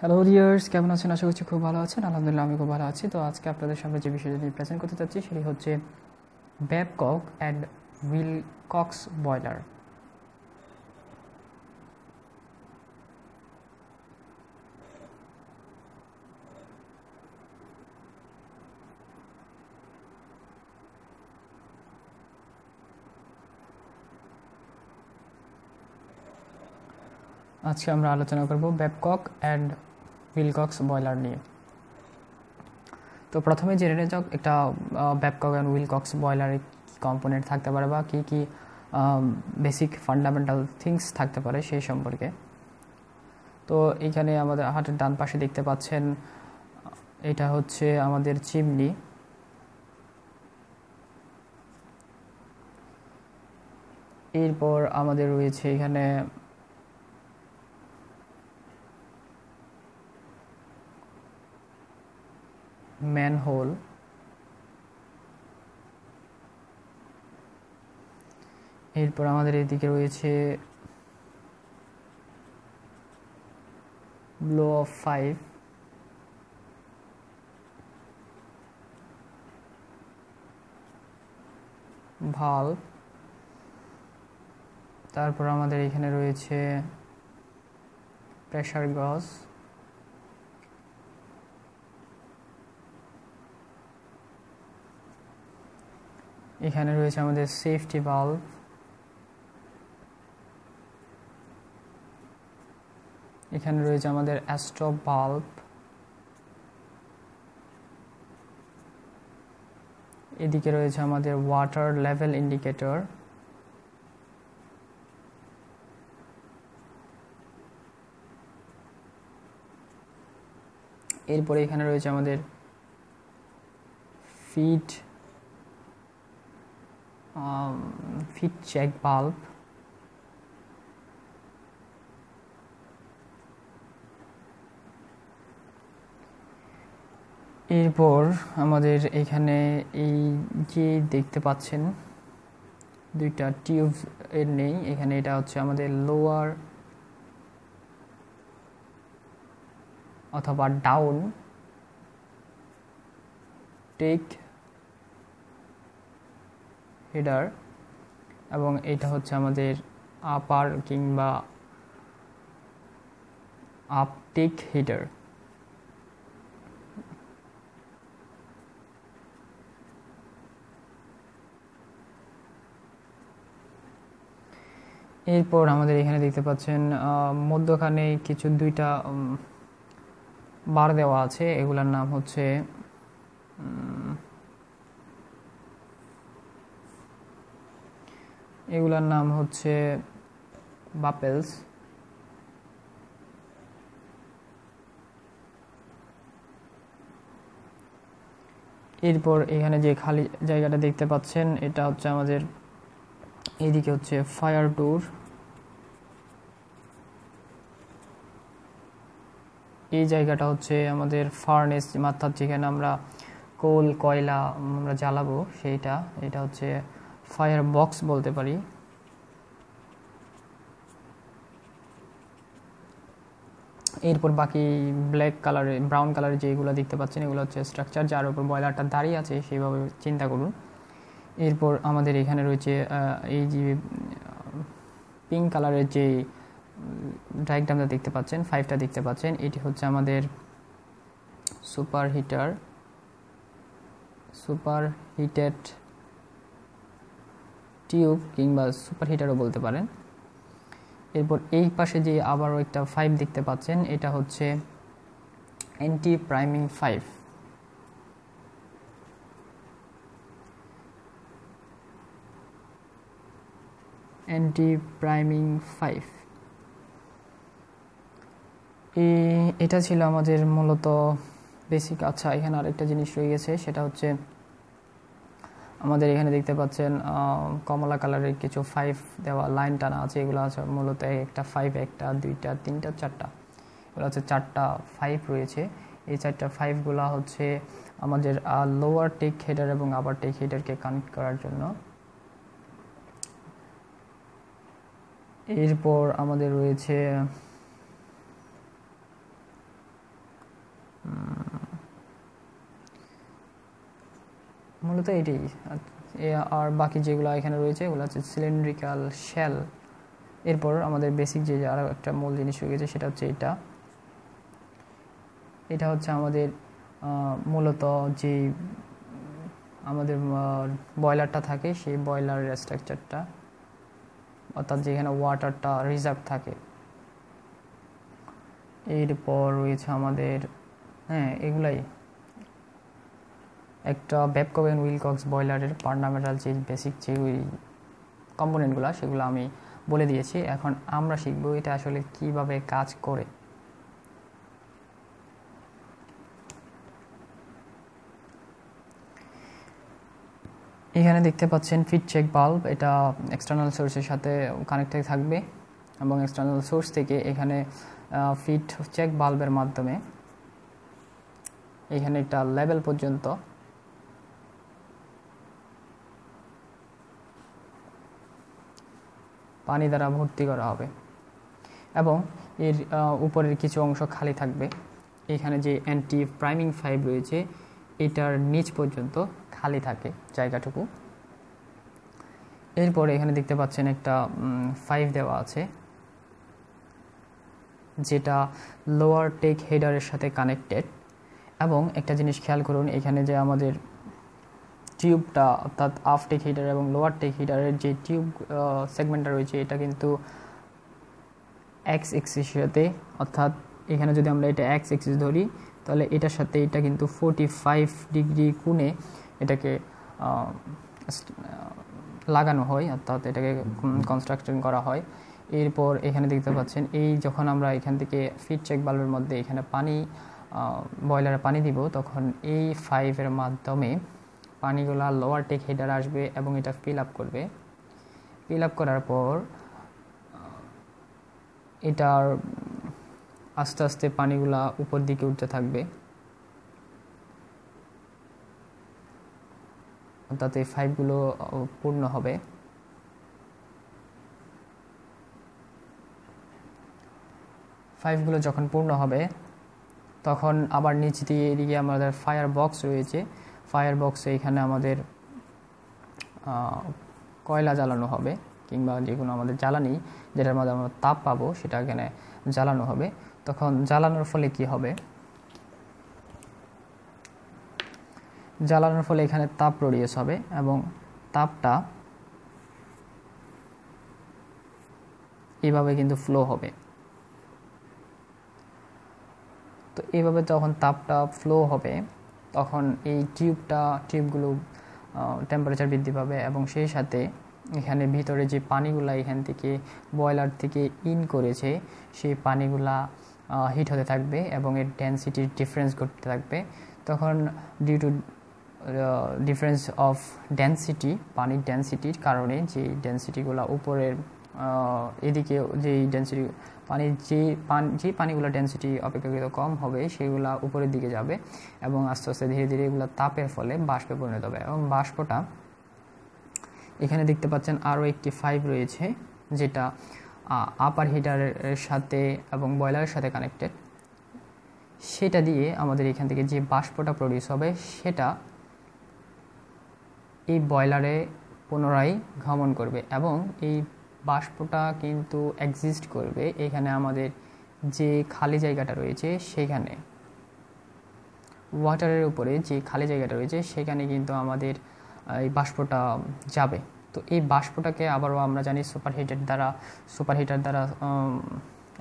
Hello dears কেমন আছেন? আশা করছি খুব ভালো আছেন। আলহামদুলিল্লাহ আমি খুব ভালো আছি। তো আজকে আপনাদের সামনে যে বিষয়টা নিয়ে প্রেজেন্ট করতে চাচ্ছি, সেটি হচ্ছে Babcock and Wilcox boiler আজকে আমরা আলোচনা করব ব্যাবকক অ্যান্ড উইলকক্স বয়লার নিয়ে। তো প্রথমে জেনে নেওয়া যাক একটা ব্যাবকক অ্যান্ড উইলকক্স বয়লারে কী কম্পোনেন্ট থাকতে পারে বা কী কী বেসিক ফান্ডামেন্টাল থিংস থাকতে পারে সেই সম্পর্কে। তো এইখানে আমাদের হাটের ডান পাশে দেখতে পাচ্ছেন, এটা হচ্ছে আমাদের চিমনি। এরপর আমাদের রয়েছে এখানে ম্যানহোল এরপর আমাদের এদিকে রয়েছে ব্লো অফ ফাইভ ভালো তারপর আমাদের এখানে রয়েছে প্রেশার গজ এখানে রয়েছে আমাদের সেফটি বাল্ব এখানে রয়েছে আমাদের অ্যাস্ট্রপ বাল্ব এদিকে রয়েছে আমাদের ওয়াটার লেভেল ইন্ডিকেটর এরপরে এখানে রয়েছে আমাদের ফিট ফিট চেক বাল্ব এরপর আমাদের এখানে এই যে দেখতে পাচ্ছেন, দুইটা টিউব এর নেই। এখানে এটা হচ্ছে আমাদের লোয়ার অথবা ডাউন টেক হেডার এবং এটা হচ্ছে আমাদের আপার কিংবা আপটেক হিডার এরপর আমাদের এখানে দেখতে পাচ্ছেন মধ্যখানে কিছু দুইটা বার দেওয়া আছে। এগুলার নাম হচ্ছে এগুলার নাম হচ্ছে বাপেলস। এরপর এখানে যে খালি জায়গাটা দেখতে পাচ্ছেন, এটা হচ্ছে আমাদের এইদিকে হচ্ছে ফায়ার ডোর। এই জায়গাটা হচ্ছে আমাদের ফার্নেস অর্থাৎ যেখানে আমরা কোল, কয়লা আমরা জ্বালাবো, সেইটা। এটা হচ্ছে ফায়ার বক্স বলতে পারি। এরপর বাকি ব্ল্যাক কালারের ব্রাউন কালারের যেগুলো দেখতে পাচ্ছেন, এগুলো হচ্ছে স্ট্রাকচার যার উপর বয়লারটা দাঁড়িয়ে আছে, সেইভাবে চিন্তা করুন। এরপর আমাদের এখানে রয়েছে এই যে পিঙ্ক কালারের যে ডায়াগ্রামটা দেখতে পাচ্ছেন ফাইভটা দেখতে পাচ্ছেন, এটি হচ্ছে আমাদের super heater super heated tube কিংবা সুপার হিটারও বলতে পারেন। এরপর এই পাশে যে আবারও একটা ফাইভ দেখতে পাচ্ছেন, এটা হচ্ছে anti priming five anti priming five এটা ছিল আমাদের মূলত বেসিক আচ্ছা এখানে আরেকটা জিনিস রয়ে গেছে, সেটা হচ্ছে আমাদের এখানে দেখতে পাচ্ছেন কমলা কালারের কিছু ফাইভ দেওয়া লাইন টানা আছে। এগুলো আছে মূলত একটা ফাইভ একটা দুইটা, তিনটা, চারটা। এগুলো হচ্ছে চারটা ফাইভ রয়েছে। এই চারটা ফাইভগুলো হচ্ছে আমাদের লোয়ার টেক হেডার এবং আবার টেক হেডারকে কানেক্ট করার জন্য। এরপর আমাদের রয়েছে মূলত এটাই। আর বাকি যেগুলো এখানে রয়েছে, এগুলো হচ্ছে সিলিন্ড্রিক্যাল শেল এরপর আমাদের বেসিক যে আরও একটা মূল জিনিস হয়ে গেছে, সেটা হচ্ছে এটা। এটা হচ্ছে আমাদের মূলত যে আমাদের বয়লারটা থাকে, সেই বয়লারের স্ট্রাকচারটা অর্থাৎ যেখানে ওয়াটারটা রিজার্ভ থাকে। এরপর রয়েছে আমাদের হ্যাঁ এগুলাই। একটা ব্যাপকক অ্যান্ড উইলকক্স বয়লারের পার্নামেটাল যে বেসিক যে ওই কম্পোনেন্টগুলো সেগুলো আমি বলে দিয়েছি। এখন আমরা শিখব এটা আসলে কীভাবে কাজ করে। এখানে দেখতে পাচ্ছেন ফিট চেক বাল্ব এটা এক্সটার্নাল সোর্সের সাথে কানেক্টেড থাকবে এবং এক্সটার্নাল সোর্স থেকে এখানে ফিট চেক বাল্বের মাধ্যমে এখানে একটা লেভেল পর্যন্ত পানি দ্বারা ভর্তি করা হবে। এবং এর উপরের কিছু অংশ খালি থাকবে। এখানে যে অ্যান্টি প্রাইমিং ফাইভ রয়েছে, এটার নিচ পর্যন্ত খালি থাকে জায়গাটুকু। এরপরে এখানে দেখতে পাচ্ছেন একটা ফাইভ দেওয়া আছে। যেটা লোয়ার টেক হেডারের সাথে কানেক্টেড এবং একটা জিনিস খেয়াল করুন, এখানে যে আমাদের টিউবটা অর্থাৎ আফ টেক হিটার এবং লোয়ার টেক হিটারের যে টিউব সেগমেন্টটা রয়েছে, এটা কিন্তু এক্স এক্সিস সাথে, অর্থাৎ এখানে যদি আমরা এটা এক্স এক্সিস ধরি, তাহলে এটার সাথে এটা কিন্তু ফোরটি ফাইভ ডিগ্রি কোণে এটাকে লাগানো হয়, অর্থাৎ এটাকে কনস্ট্রাকশন করা হয়। এরপর এখানে দেখতে পাচ্ছেন, এই যখন আমরা এখান থেকে ফিট চেক বাল্বের মধ্যে এখানে পানি বয়লারে পানি দিব, তখন এই ফাইভের মাধ্যমে পানিগুলা লোয়ার টেক হেডার আসবে এবং এটা ফিল আপ করবে। ফিল আপ করার পর এটার আস্তে আস্তে পানিগুলা উপর দিকে উঠতে থাকবে। এই ফাইভগুলো পূর্ণ হবে। ফাইভগুলো যখন পূর্ণ হবে, তখন আবার নিচ দিয়ে এদিকে আমাদের ফায়ার বক্স রয়েছে। ফায়ার বক্সে এখানে আমাদের কয়লা জ্বালানো হবে কিংবা যে কোনো আমাদের জ্বালানি যেটার মধ্যে আমরা তাপ পাবো সেটা এখানে জ্বালানো হবে। তখন জ্বালানোর ফলে কি হবে? জ্বালানোর ফলে এখানে তাপ প্রডিউস হবে এবং তাপটা এইভাবে কিন্তু ফ্লো হবে। তো এইভাবে যখন তাপটা ফ্লো হবে তখন এই টিউবটা, টিউবগুলো টেম্পারেচার বৃদ্ধি পাবে এবং সেই সাথে এখানে ভিতরে যে পানিগুলা এখান থেকে বয়লার থেকে ইন করেছে, সেই পানিগুলা হিট হতে থাকবে এবং এর ডেন্সিটির ডিফারেন্স ঘটতে থাকবে। তখন due to difference of density পানির ডেন্সিটির কারণে যে ডেন্সিটিগুলো উপরের এদিকে যেই ডেন্সিটি পানির যে পানি যে পানিগুলো ডেন্সিটি অপেক্ষাকৃত কম হবে, সেগুলো উপরের দিকে যাবে এবং আস্তে আস্তে ধীরে ধীরে এগুলো তাপের ফলে বাষ্পে পরিণত হবে এবং বাষ্পটা এখানে দেখতে পাচ্ছেন আরও একটি ফাইভ রয়েছে যেটা আপার হিটারের সাথে এবং বয়লারের সাথে কানেক্টেড সেটা দিয়ে আমাদের এখান থেকে যে বাষ্পটা প্রডিউস হবে, সেটা এই বয়লারে পুনরায় ঘমন করবে এবং এই বাষ্পটা কিন্তু এক্সিস্ট করবে এখানে আমাদের যে খালি জায়গাটা রয়েছে সেখানে। ওয়াটারের উপরে যে খালি জায়গাটা রয়েছে সেখানে কিন্তু আমাদের এই বাষ্পটা যাবে। তো এই বাষ্পটাকে আবারও আমরা জানি সুপার হিটার দ্বারা সুপার হিটার দ্বারা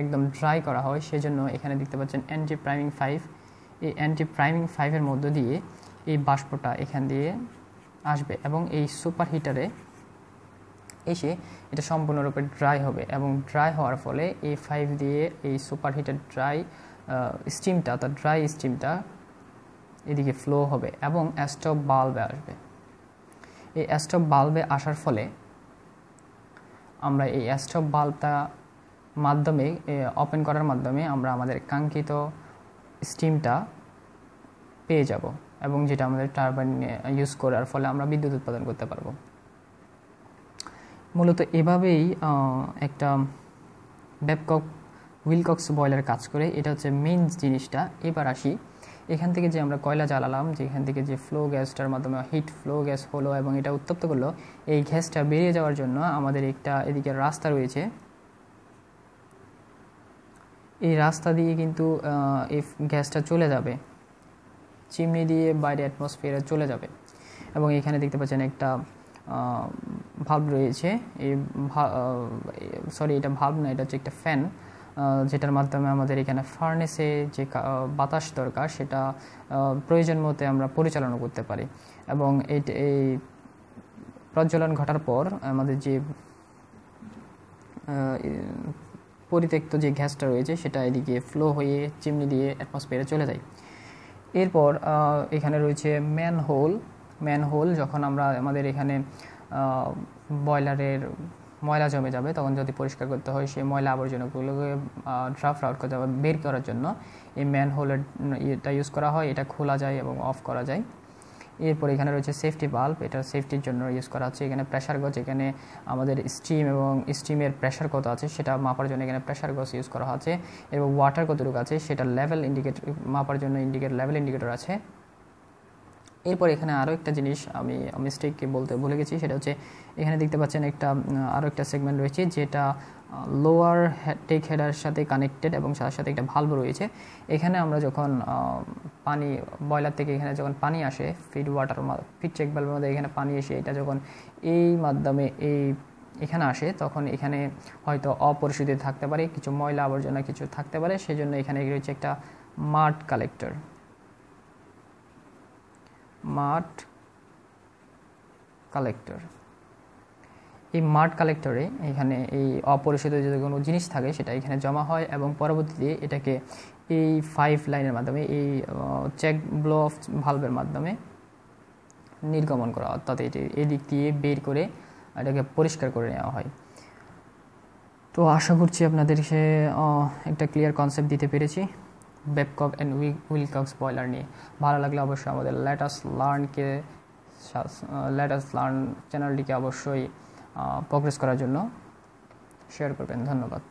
একদম ড্রাই করা হয়। সেজন্য এখানে দেখতে পাচ্ছেন অ্যান্টি প্রাইমিং ফাইভ এই অ্যান্টি প্রাইমিং ফাইভের মধ্য দিয়ে এই বাষ্পটা এখান দিয়ে আসবে এবং এই সুপার হিটারে এসে এটা সম্পূর্ণরূপে ড্রাই হবে এবং ড্রাই হওয়ার ফলে এই ফাইভ দিয়ে এই সুপার হিটার ড্রাই স্টিমটা অর্থাৎ ড্রাই স্টিমটা এদিকে ফ্লো হবে এবং অ্যাস্টপ বাল্বে আসবে। এই অ্যাস্টপ বাল্বে আসার ফলে আমরা এই অ্যাস্টপ বাল্বটা মাধ্যমে ওপেন করার মাধ্যমে আমরা আমাদের কাঙ্ক্ষিত স্টিমটা পেয়ে যাব এবং যেটা আমাদের টারবাইন ইউজ করার ফলে আমরা বিদ্যুৎ উৎপাদন করতে পারব। মূলত এভাবেই একটা ব্যাপকক, উইলকক্স বয়লার কাজ করে। এটা হচ্ছে মেন জিনিসটা। এবার আসি, এখান থেকে যে আমরা কয়লা জ্বালালাম, যে এখান থেকে যে ফ্লো গ্যাসটার মাধ্যমে হিট ফ্লো গ্যাস হলো এবং এটা উত্তপ্ত করল, এই গ্যাসটা বেরিয়ে যাওয়ার জন্য আমাদের একটা এদিকে রাস্তা রয়েছে। এই রাস্তা দিয়ে কিন্তু এই গ্যাসটা চলে যাবে। চিমনি দিয়ে বাইরে অ্যাটমসফিয়ারে চলে যাবে। এবং এখানে দেখতে পাচ্ছেন একটা ভাল্ব রয়েছে, এই সরি এটা ভাল্ব না, এটা হচ্ছে একটা ফ্যান যেটার মাধ্যমে আমাদের এখানে ফার্নেসে যে বাতাস দরকার, সেটা প্রয়োজন মতে আমরা পরিচালনা করতে পারি। এবং এই প্রজ্বলন ঘটার পর আমাদের যে পরিত্যক্ত যে গ্যাসটা রয়েছে, সেটা এদিকে ফ্লো হয়ে চিমনি দিয়ে অ্যাটমসফিয়ারে চলে যায়। এরপর এখানে রয়েছে ম্যান হোল ম্যান হোল যখন আমরা আমাদের এখানে বয়লারের ময়লা জমে যাবে, তখন যদি পরিষ্কার করতে হয়, সেই ময়লা আবর্জনাগুলোকে ড্রাফট আউট করতে হবে বের করার জন্য এই ম্যান হোলের এটা ইউজ করা হয়, এটা খোলা যায় এবং অফ করা যায়। এরপর এখানে রয়েছে সেফটি বাল্ব এটা সেফটির জন্য ইউজ করা হচ্ছে এখানে প্রেশার গজ এখানে আমাদের স্টিম এবং স্টিমের প্রেশার কত আছে, সেটা মাপার জন্য এখানে প্রেশার গজ ইউজ করা হচ্ছে এবং ওয়াটার কতটুকু আছে, সেটা লেভেল ইন্ডিকেটর মাপার জন্য ইন্ডিকেট লেভেল ইন্ডিকেটর আছে। এরপর এখানে আরও একটা জিনিস আমি মিস্টেককে বলতে ভুলে গেছি, সেটা হচ্ছে এখানে দেখতে পাচ্ছেন একটা আরও একটা সেগমেন্ট রয়েছে যেটা লোয়ার টেক হেডার সাথে কানেক্টেড এবং তার সাথে একটা ভাল্ব রয়েছে। এখানে আমরা যখন পানি বয়লার থেকে এখানে যখন পানি আসে ফিড ওয়াটার ফিড চেক ভাল্বের মধ্যে এখানে পানি এসে এটা যখন এই মাধ্যমে এই এখানে আসে, তখন এখানে হয়তো অপরিশোধিত থাকতে পারে, কিছু ময়লা আবর্জনা কিছু থাকতে পারে, সেজন্য এখানে রয়েছে একটা মাঠ কালেক্টর মাঠ কালেক্টর এই মাঠ কালেক্টরে এখানে এই অপরিশোধিত যদি কোনো জিনিস থাকে, সেটা এখানে জমা হয় এবং পরবর্তীতে এটাকে এই ফাইভ লাইনের মাধ্যমে, এই চেক ব্লো অফ ভালভের মাধ্যমে নির্গমন করা অর্থাৎ এটি এই দিক দিয়ে বের করে এটাকে পরিষ্কার করে নেওয়া হয়। তো আশা করছি আপনাদের সে একটা ক্লিয়ার কনসেপ্ট দিতে পেরেছি। বেবকক অ্যান্ড উইলকক্স বয়লার নিয়ে। ভালো লাগলে অবশ্যই আমাদের লেটাস লার্নকে লেটাস লার্ন চ্যানেলটিকে অবশ্যই প্রগ্রেস করার জন্য শেয়ার করবেন। ধন্যবাদ।